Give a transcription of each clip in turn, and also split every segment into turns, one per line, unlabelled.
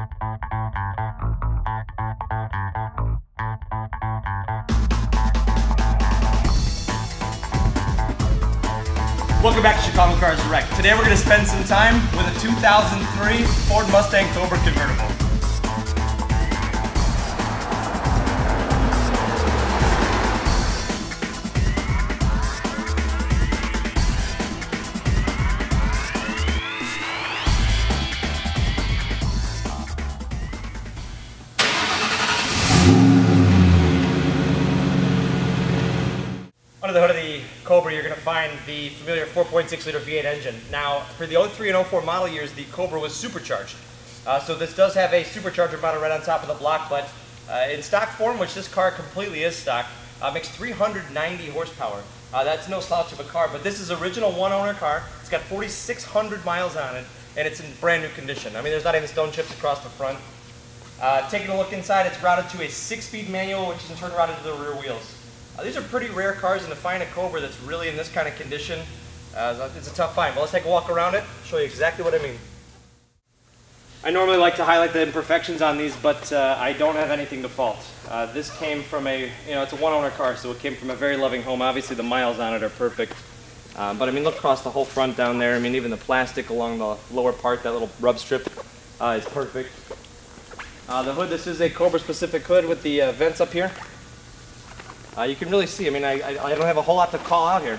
Welcome back to Chicago Cars Direct. Today we're going to spend some time with a 2003 Ford Mustang Cobra convertible. Under the hood of the Cobra, you're going to find the familiar 4.6 liter V8 engine. Now, for the 03 and 04 model years, the Cobra was supercharged. Uh, so this does have a supercharger mounted right on top of the block, but uh, in stock form, which this car completely is stock, uh, makes 390 horsepower. Uh, that's no slouch of a car, but this is original one owner car. It's got 4,600 miles on it, and it's in brand new condition. I mean, there's not even stone chips across the front. Uh, taking a look inside, it's routed to a six-speed manual, which is in turn routed to the rear wheels. Uh, these are pretty rare cars, and to find a Cobra that's really in this kind of condition, uh, it's a tough find. But let's take a walk around it, show you exactly what I mean. I normally like to highlight the imperfections on these, but uh, I don't have anything to fault. Uh, this came from a, you know, it's a one-owner car, so it came from a very loving home. Obviously, the miles on it are perfect. Um, but I mean, look across the whole front down there. I mean, even the plastic along the lower part, that little rub strip, uh, is perfect. Uh, the hood, this is a Cobra-specific hood with the uh, vents up here. Uh, you can really see, I mean, I, I, I, don't have a whole lot to call out here.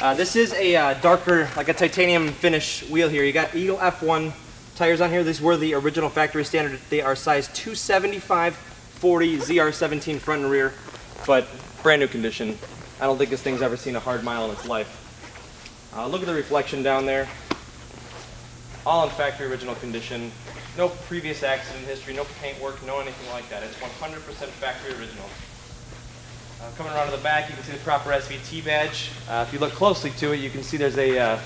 Uh, this is a uh, darker, like a titanium finish wheel here. You got Eagle F1 tires on here. These were the original factory standard. They are size 275, 40, ZR17 front and rear, but brand new condition. I don't think this thing's ever seen a hard mile in its life. Uh, look at the reflection down there. All in factory original condition. No previous accident history, no paint work, no anything like that. It's 100% factory original. Uh, coming around to the back, you can see the proper SVT badge. Uh, if you look closely to it, you can see there's a uh,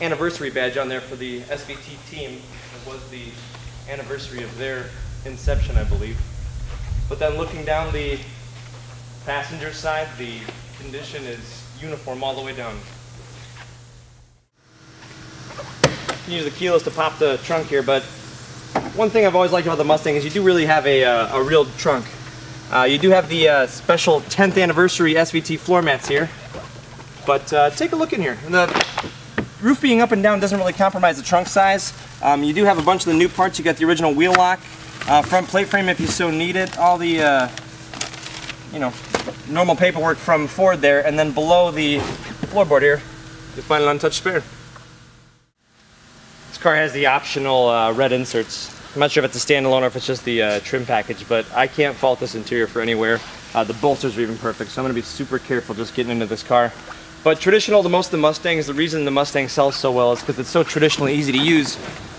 anniversary badge on there for the SVT team. It was the anniversary of their inception, I believe. But then looking down the passenger side, the condition is uniform all the way down. You can use the keyless to pop the trunk here, but one thing I've always liked about the Mustang is you do really have a, uh, a real trunk. Uh, you do have the uh, special 10th anniversary SVT floor mats here. But uh, take a look in here. The roof being up and down doesn't really compromise the trunk size. Um, you do have a bunch of the new parts. You got the original wheel lock, uh, front plate frame if you so need it, all the, uh, you know, normal paperwork from Ford there, and then below the floorboard here, you'll find an untouched spare. This car has the optional uh, red inserts I'm not sure if it's a standalone or if it's just the uh, trim package, but I can't fault this interior for anywhere. Uh, the bolsters are even perfect, so I'm to be super careful just getting into this car. But traditional to most of the Mustangs, the reason the Mustang sells so well is because it's so traditionally easy to use,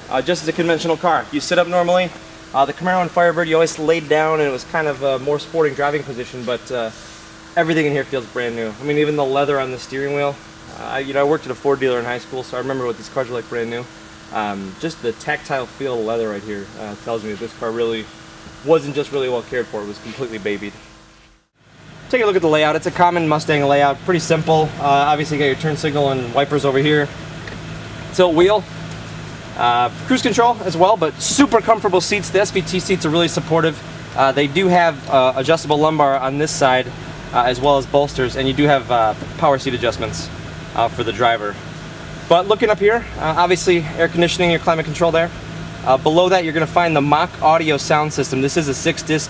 uh, just as a conventional car. You sit up normally. Uh, the Camaro and Firebird, you always laid down and it was kind of a more sporting driving position, but uh, everything in here feels brand new. I mean, even the leather on the steering wheel. Uh, you know, I worked at a Ford dealer in high school, so I remember what these cars were like brand new. Um, just the tactile feel of leather right here uh, tells me that this car really wasn't just really well cared for, it was completely babied. Take a look at the layout. It's a common Mustang layout, pretty simple. Uh, obviously you got your turn signal and wipers over here. Tilt wheel. Uh, cruise control as well, but super comfortable seats. The SVT seats are really supportive. Uh, they do have uh, adjustable lumbar on this side uh, as well as bolsters, and you do have power seat adjustments for the driver. But looking up here, uh, obviously air conditioning, your climate control there. Uh, below that, you're going to find the Mach Audio sound system. This is a six-disc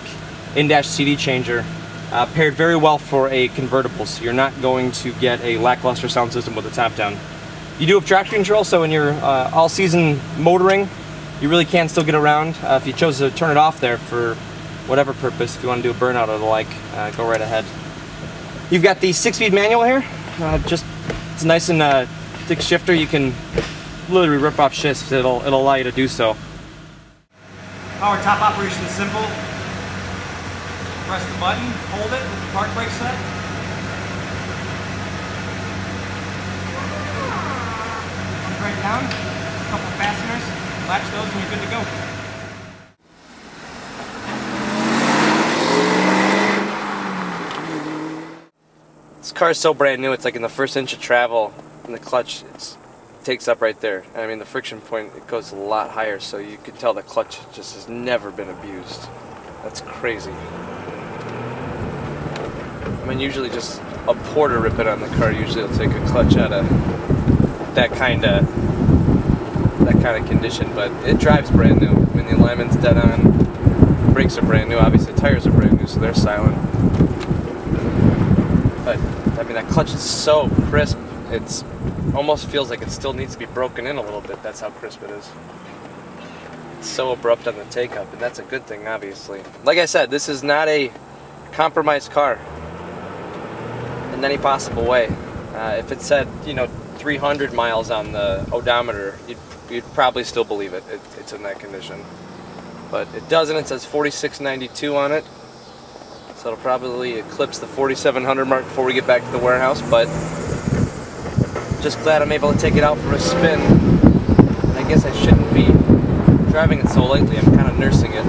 in-dash CD changer, uh, paired very well for a convertible, so you're not going to get a lackluster sound system with a top-down. You do have traction control, so in your uh, all-season motoring, you really can still get around. Uh, if you chose to turn it off there for whatever purpose, if you want to do a burnout or the like, uh, go right ahead. You've got the six-speed manual here. just it's nice and stick shifter, you can literally rip off shifts. It'll, it'll allow you to do so. Power top operation is simple. Press the button, hold it with the park brake set. Comes right down, a couple fasteners, latch those and you're good to go. This car is so brand new, it's like in the first inch of travel and the clutch
takes up right there. I mean, the friction point it goes a lot higher, so you can tell the clutch just has never been abused. That's crazy. I mean, usually just a porter ripping on the car usually will take a clutch out of that kind of that kind of condition, but it drives brand new. I mean, the alignment's dead on, brakes are brand new. Obviously, tires are brand new, so they're silent. But I mean, that clutch is so crisp. It's almost feels like it still needs to be broken in a little bit. That's how crisp it is. It's so abrupt on the take up, and that's a good thing, obviously. Like I said, this is not a compromised car in any possible way. Uh, if it said, you know, 300 miles on the odometer, you'd, you'd probably still believe it. it. It's in that condition. But it doesn't. It says 4692 on it. So it'll probably eclipse the 4700 mark before we get back to the warehouse. But just glad I'm able to take it out for a spin. I guess I shouldn't be driving it so lightly. I'm kind of nursing it.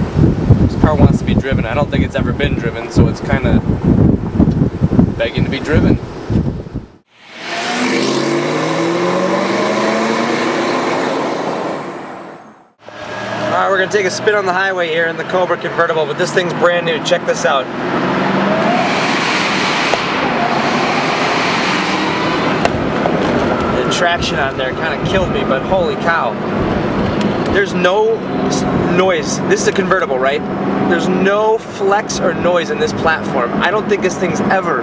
This car wants to be driven. I don't think it's ever been driven, so it's kind of begging to be driven. Alright, we're going to take a spin on the highway here in the Cobra convertible, but this thing's brand new. Check this out. Traction on there kind of killed me, but holy cow. There's no noise. This is a convertible, right? There's no flex or noise in this platform. I don't think this thing's ever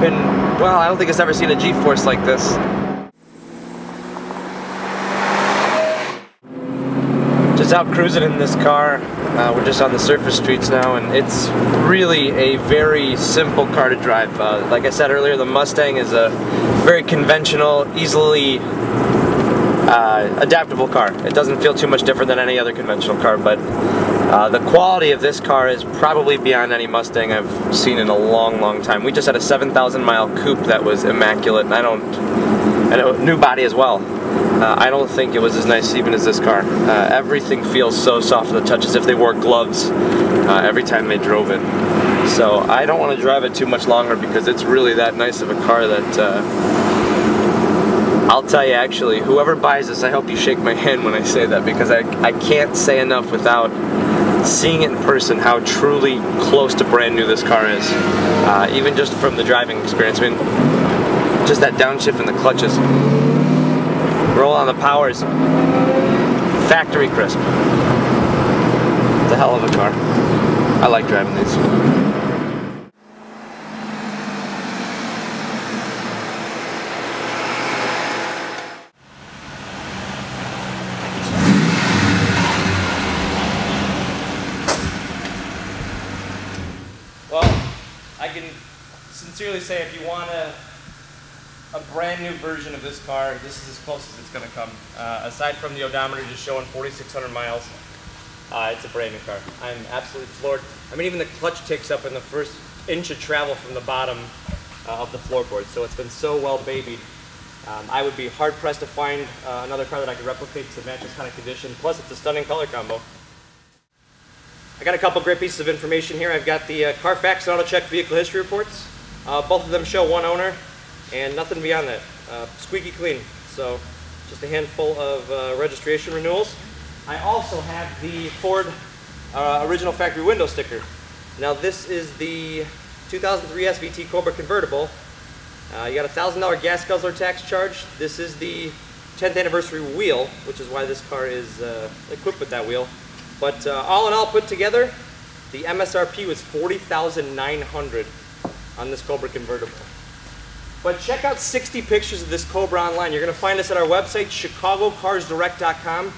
been, well, I don't think it's ever seen a G-force like this. Just out cruising in this car. Uh, we're just on the surface streets now, and it's really a very simple car to drive. Uh, like I said earlier, the Mustang is a very conventional, easily uh, adaptable car. It doesn't feel too much different than any other conventional car, but uh, the quality of this car is probably beyond any Mustang I've seen in a long, long time. We just had a 7,000 mile coupe that was immaculate, and I don't, and a new body as well. Uh, I don't think it was as nice even as this car. Uh, everything feels so soft to the touch as if they wore gloves uh, every time they drove it. So I don't want to drive it too much longer because it's really that nice of a car that uh, I'll tell you actually, whoever buys this, I hope you shake my hand when I say that because I, I can't say enough without seeing it in person how truly close to brand new this car is. Uh, even just from the driving experience. I mean, just that downshift in the clutches roll on the powers. Factory crisp. It's a hell of a car. I like driving these. Well, I can sincerely say if you want to a brand new version of this car. This is as close as it's going to come. Uh, aside from the odometer just showing 4,600 miles, uh, it's a brand new car. I'm absolutely floored. I mean, even the clutch takes up in the first inch of travel from the bottom uh, of the floorboard. So it's been so well babied. Um, I would be hard pressed to find uh, another car that I could replicate to match this kind of condition. Plus, it's a stunning color combo. I got a couple great pieces of information here. I've got the uh, Carfax and AutoCheck vehicle history reports. Uh, both of them show one owner, and nothing beyond that. Uh, squeaky clean. So just a handful of uh, registration renewals. I also have the Ford uh, original factory window sticker. Now this is the 2003 SVT Cobra convertible. Uh, you got a thousand dollar gas guzzler tax charge. This is the 10th anniversary wheel, which is why this car is uh, equipped with that wheel. But uh, all in all, put together, the MSRP was 40,900 on this Cobra convertible. But check out 60 pictures of this Cobra online. You're going to find us at our website, chicagocarsdirect.com.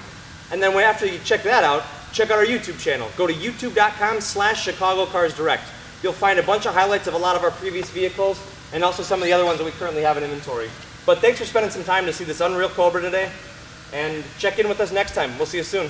And then after you check that out, check out our YouTube channel. Go to youtube.com slash chicagocarsdirect. You'll find a bunch of highlights of a lot of our previous vehicles and also some of the other ones that we currently have in inventory. But thanks for spending some time to see this Unreal Cobra today. And check in with us next time. We'll see you soon.